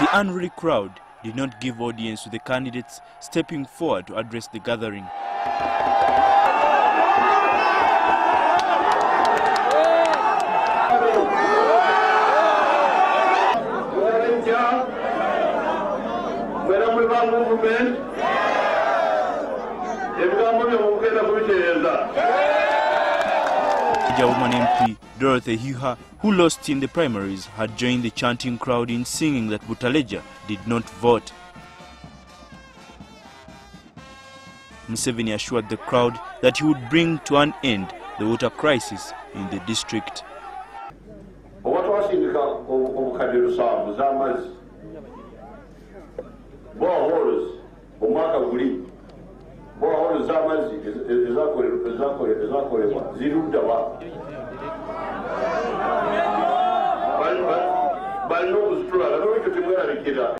The unruly crowd did not give audience to the candidates stepping forward to address the gathering. Woman MP Dorothy Hyuha, who lost in the primaries, had joined the chanting crowd in singing that Butaleja did not vote. Museveni assured the crowd that he would bring to an end the water crisis in the district. zakore da zakore da zakore ba ziru da ba ballo ustura da lokacin muna da ke da